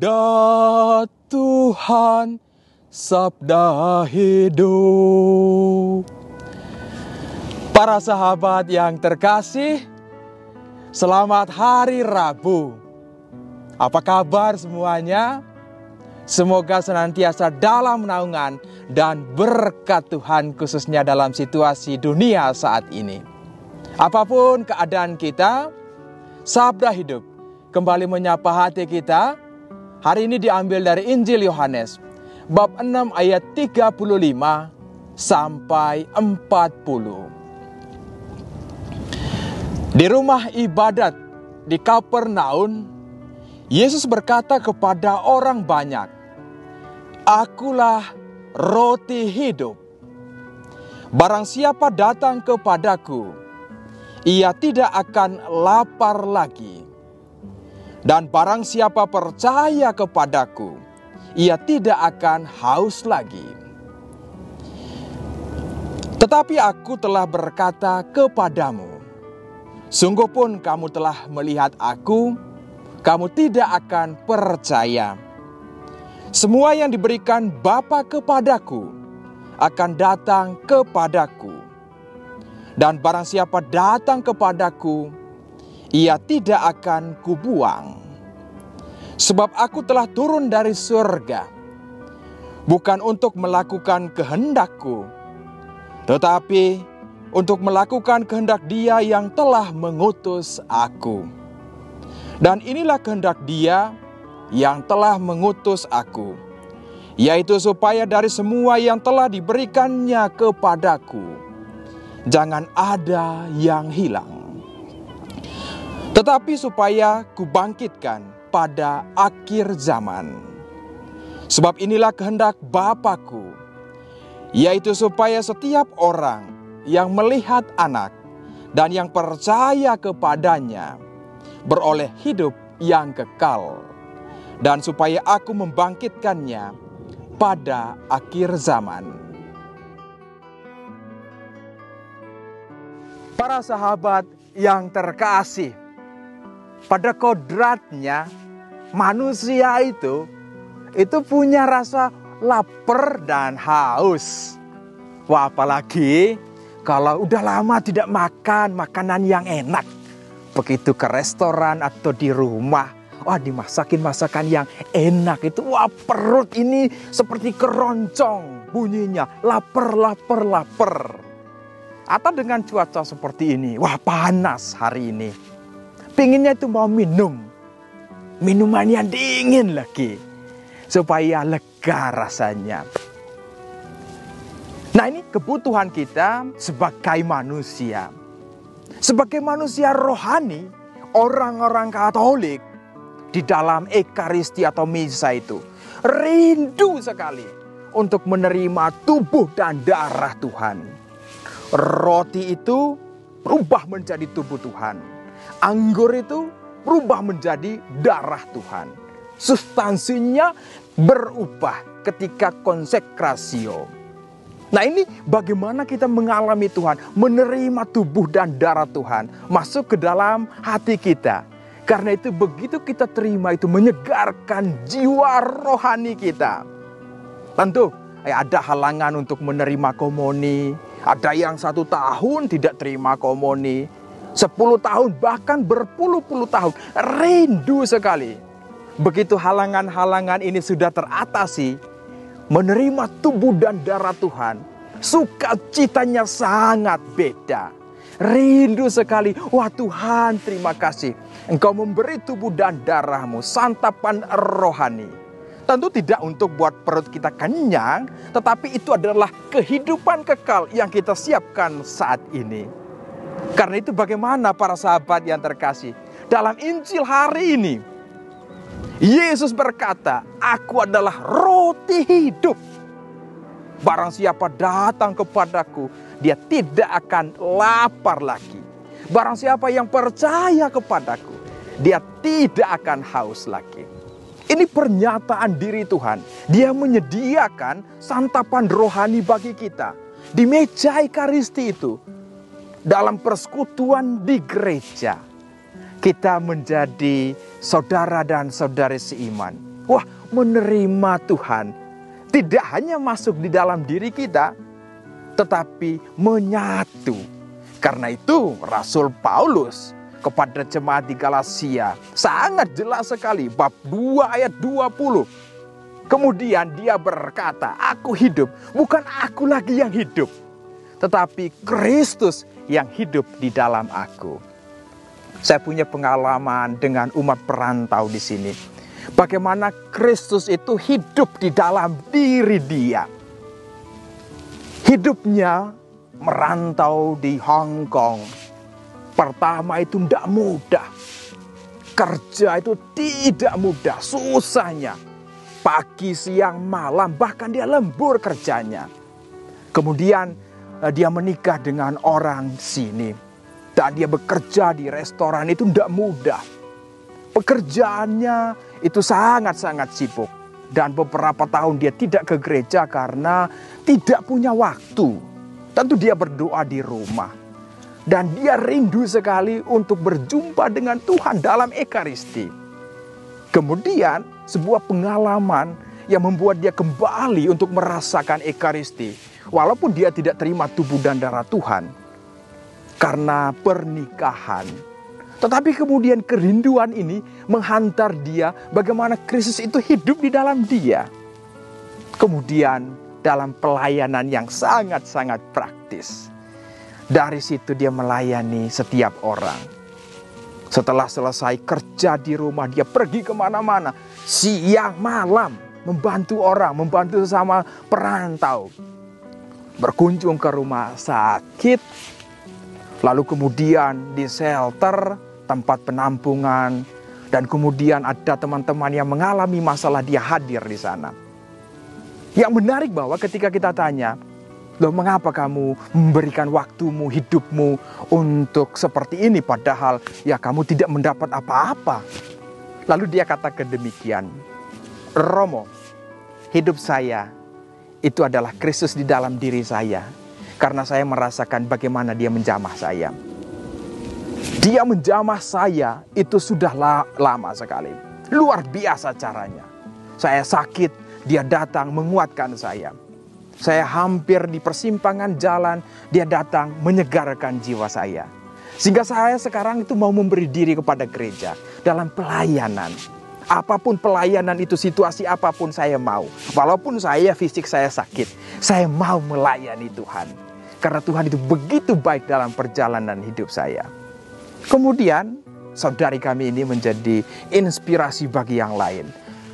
Sabda Tuhan, sabda hidup. Para sahabat yang terkasih, selamat hari Rabu. Apa kabar semuanya? Semoga senantiasa dalam naungan dan berkat Tuhan khususnya dalam situasi dunia saat ini. Apa pun keadaan kita, sabda hidup kembali menyapa hati kita Hari ini diambil dari Injil Yohanes bab 6 ayat 35 sampai 40. Di rumah ibadat di Kapernaum, Yesus berkata kepada orang banyak, "Akulah roti hidup. Barang siapa datang kepadaku, ia tidak akan lapar lagi." Dan barang siapa percaya kepadaku, ia tidak akan haus lagi. Tetapi aku telah berkata kepadamu, sungguh pun kamu telah melihat aku, kamu tidak akan percaya. Semua yang diberikan Bapa kepadaku akan datang kepadaku. Dan barang siapa datang kepadaku, ia tidak akan kubuang. Sebab aku telah turun dari surga, bukan untuk melakukan kehendakku, tetapi untuk melakukan kehendak dia yang telah mengutus aku. Dan inilah kehendak dia yang telah mengutus aku, yaitu supaya dari semua yang telah diberikannya kepadaku, jangan ada yang hilang tetapi supaya kubangkitkan pada akhir zaman. Sebab inilah kehendak Bapakku, yaitu supaya setiap orang yang melihat anak dan yang percaya kepadanya beroleh hidup yang kekal, dan supaya aku membangkitkannya pada akhir zaman. Para sahabat yang terkasih, pada kodratnya manusia itu itu punya rasa lapar dan haus. Wah, apalagi kalau udah lama tidak makan makanan yang enak. Begitu ke restoran atau di rumah, wah dimasakin masakan yang enak itu. Wah, perut ini seperti keroncong bunyinya. Lapar, lapar, lapar. Atau dengan cuaca seperti ini, wah panas hari ini Pinginnya itu mau minum. Minuman yang dingin lagi. Supaya lega rasanya. Nah ini kebutuhan kita sebagai manusia. Sebagai manusia rohani, orang-orang Katolik di dalam Ekaristi atau Misa itu rindu sekali untuk menerima tubuh dan darah Tuhan. Roti itu berubah menjadi tubuh Tuhan Anggur itu berubah menjadi darah Tuhan. Substansinya berubah ketika konsekrasio. Nah ini bagaimana kita mengalami Tuhan, menerima tubuh dan darah Tuhan masuk ke dalam hati kita. Karena itu begitu kita terima itu menyegarkan jiwa rohani kita. Tentu eh, ada halangan untuk menerima komuni, Ada yang satu tahun tidak terima komuni. 10 tahun bahkan berpuluh-puluh tahun rindu sekali. Begitu halangan-halangan ini sudah teratasi, menerima tubuh dan darah Tuhan, sukacitanya sangat beda. Rindu sekali, wah Tuhan terima kasih. Engkau memberi tubuh dan darahmu, santapan rohani. Tentu tidak untuk buat perut kita kenyang, tetapi itu adalah kehidupan kekal yang kita siapkan saat ini. Karena itu bagaimana para sahabat yang terkasih. Dalam Injil hari ini. Yesus berkata, aku adalah roti hidup. Barang siapa datang kepadaku, dia tidak akan lapar lagi. Barang siapa yang percaya kepadaku, dia tidak akan haus lagi. Ini pernyataan diri Tuhan. Dia menyediakan santapan rohani bagi kita. Di meja Ekaristi itu, dalam persekutuan di gereja, kita menjadi saudara dan saudari seiman. Wah, menerima Tuhan tidak hanya masuk di dalam diri kita, tetapi menyatu. Karena itu, Rasul Paulus kepada jemaat di Galatia sangat jelas sekali bab 2 ayat 20. Kemudian dia berkata, "Aku hidup, bukan aku lagi yang hidup, tetapi Kristus yang hidup di dalam aku." Saya punya pengalaman dengan umat perantau di sini. Bagaimana Kristus itu hidup di dalam diri dia. Hidupnya merantau di Hong Kong. Pertama itu tidak mudah. Kerja itu tidak mudah, susahnya. Pagi, siang, malam, bahkan dia lembur kerjanya. Kemudian dia menikah dengan orang sini. Dan dia bekerja di restoran itu tidak mudah. Pekerjaannya itu sangat-sangat sibuk. Dan beberapa tahun dia tidak ke gereja karena tidak punya waktu. Tentu dia berdoa di rumah. Dan dia rindu sekali untuk berjumpa dengan Tuhan dalam Ekaristi. Kemudian sebuah pengalaman yang membuat dia kembali untuk merasakan Ekaristi. Walaupun dia tidak terima tubuh dan darah Tuhan. Karena pernikahan. Tetapi kemudian kerinduan ini menghantar dia bagaimana Kristus itu hidup di dalam dia. Kemudian dalam pelayanan yang sangat-sangat praktis. Dari situ dia melayani setiap orang. Setelah selesai kerja di rumah, dia pergi ke mana-mana. Siang, malam, membantu orang, membantu sesama perantau. Berkunjung ke rumah sakit, lalu kemudian di shelter, tempat penampungan, dan kemudian ada teman-teman yang mengalami masalah dia hadir di sana. Yang menarik bahwa ketika kita tanya, Loh mengapa kamu memberikan waktumu, hidupmu untuk seperti ini padahal ya kamu tidak mendapat apa-apa. Lalu dia katakan demikian, Romo, hidup saya itu adalah Kristus di dalam diri saya. Karena saya merasakan bagaimana dia menjamah saya. Dia menjamah saya itu sudah lama sekali. Luar biasa caranya. Saya sakit, dia datang menguatkan saya. Saya hampir di persimpangan jalan, dia datang menyegarkan jiwa saya. Sehingga saya sekarang itu mau memberi diri kepada gereja dalam pelayanan. Apa pun pelayanan itu, situasi apa pun saya mau. Walaupun saya fisik saya sakit, saya mau melayani Tuhan. Karena Tuhan itu begitu baik dalam perjalanan hidup saya. Kemudian saudari kami ini menjadi inspirasi bagi yang lain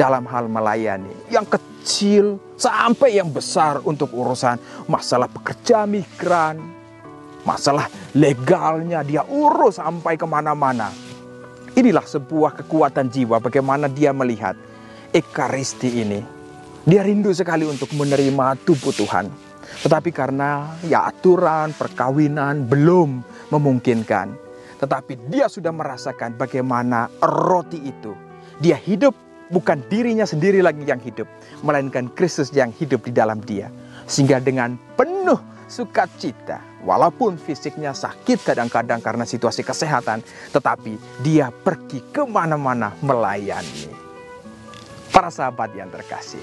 dalam hal melayani. Yang kecil sampai yang besar untuk urusan masalah pekerja migran, masalah legalnya dia urus sampai ke mana-mana. Inilah sebuah kekuatan jiwa bagaimana dia melihat Ekaristi ini. Dia rindu sekali untuk menerima tubuh Tuhan. Tetapi karena ya aturan perkawinan belum memungkinkan. Tetapi dia sudah merasakan bagaimana roti itu. Dia hidup bukan dirinya sendiri lagi yang hidup, melainkan Kristus yang hidup di dalam dia. Sehingga dengan penuh sukacita, walaupun fisiknya sakit kadang-kadang karena situasi kesehatan, tetapi dia pergi ke mana-mana melayani. Para sahabat yang terkasih,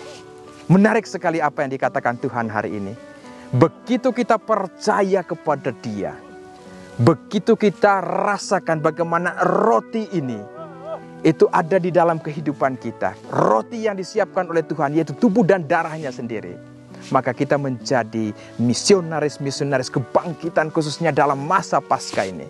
menarik sekali apa yang dikatakan Tuhan hari ini. Begitu kita percaya kepada dia, begitu kita rasakan bagaimana roti ini itu ada di dalam kehidupan kita. Roti yang disiapkan oleh Tuhan yaitu tubuh dan darahnya sendiri. Maka kita menjadi misionaris-misionaris kebangkitan khususnya dalam masa pasca ini.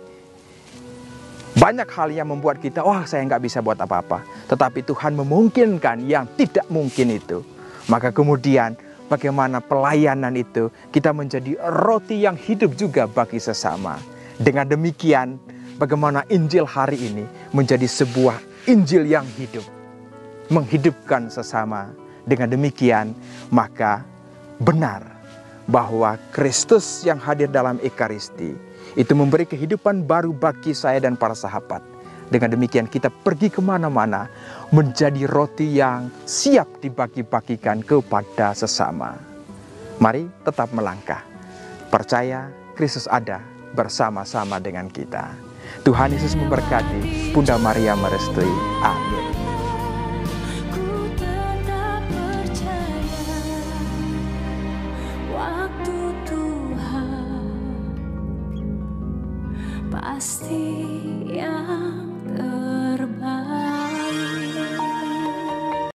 Banyak hal yang membuat kita, wah saya nggak bisa buat apa-apa. Tetapi Tuhan memungkinkan yang tidak mungkin itu. Maka kemudian bagaimana pelayanan itu kita menjadi roti yang hidup juga bagi sesama. Dengan demikian, bagaimana Injil hari ini menjadi sebuah Injil yang hidup, menghidupkan sesama. Dengan demikian, maka benar bahwa Kristus yang hadir dalam Ekaristi itu memberi kehidupan baru bagi saya dan para sahabat. Dengan demikian kita pergi ke mana-mana menjadi roti yang siap dibagi-bagikan kepada sesama. Mari tetap melangkah. Percaya Kristus ada bersama-sama dengan kita. Tuhan Yesus memberkati, Bunda Maria merestui. Amin.